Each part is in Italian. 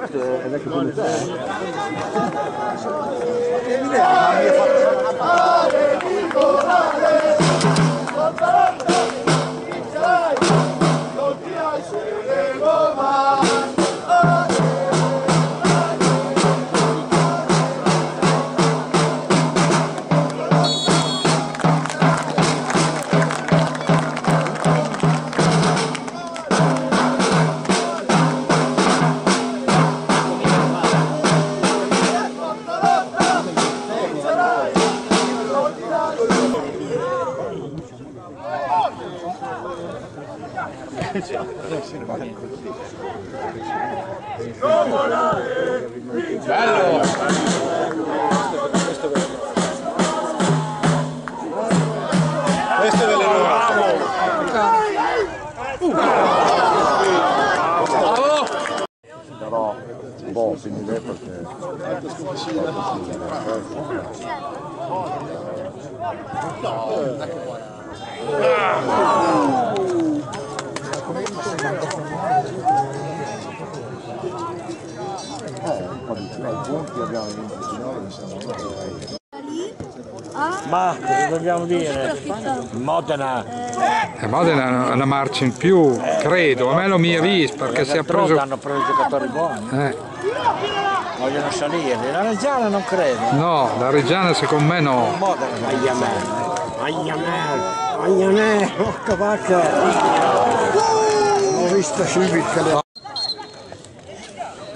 Questo è vecchio come te. Questo è velenoso. Però boh, finire perché... Eh, un po' di più ai Ma cosa dobbiamo dire? Modena. E Modena ha una marcia in più, credo, a me non mi ha visto perché si è preso... hanno preso giocatori buoni. Eh, Vogliono salire. La Reggiana non credo. no, la Reggiana secondo me no. Modena. Aiamel. Aiamel. Aiamel. Porca vacca. Ho visto subito che le...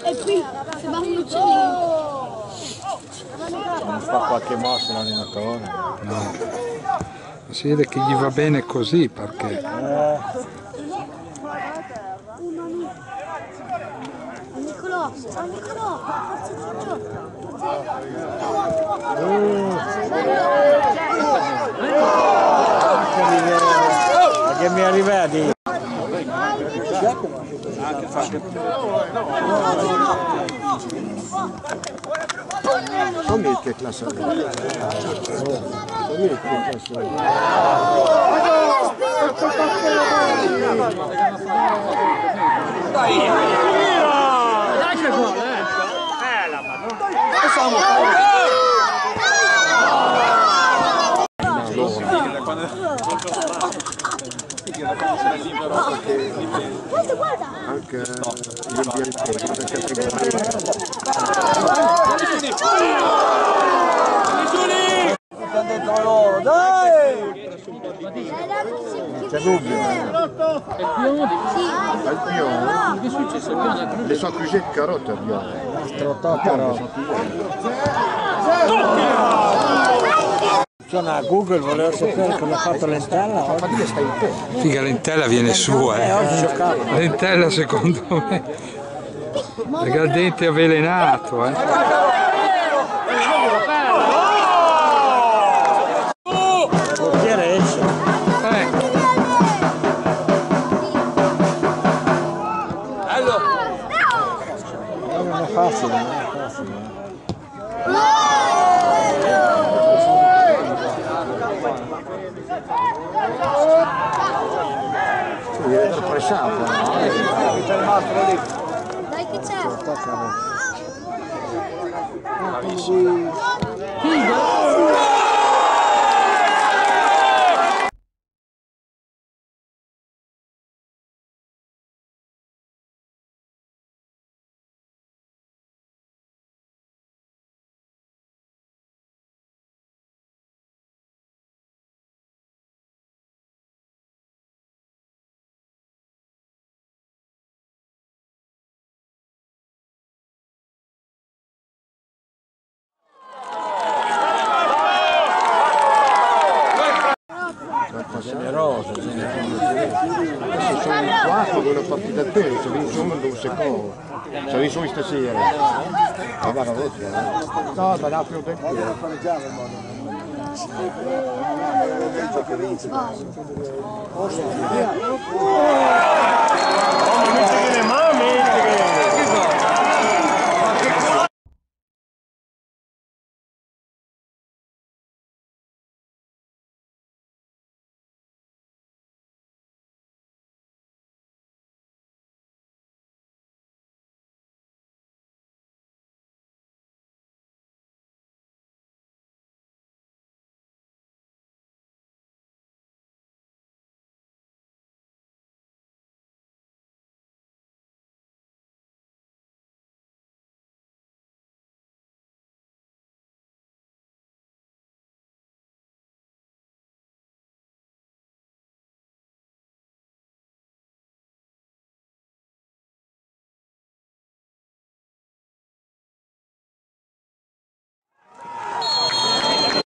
E qui sembra un uccellino. Non fa qualche mossa l'allenatore. Si vede che gli va bene così perché... Nicolò, ciao Nicolò, forza Giorgio. Che mi arrivati? 都没踢啦，兄弟。都没踢啦，兄弟。Guarda, guarda. anche gli ambienti perché prima C'è dubbio? al piano che è successo? le sue accusate carote abbiamo Sono a Google, volevo sapere come ha fatto l'entella oggi. Figa l'entella viene su, Eh, eh. L'entella secondo me... Perché ha il dente avvelenato, eh. Il portiere esce. Eh, Non è facile, non è facile. devi vedere pressato Dai che c'è? Generoso, generoso. adesso sono in quattro con una partita a te se vinci uno due secondi se vinci uno stasera ma guarda vecchia eh. no ma dà più del Vamos, non c'è che ne manca.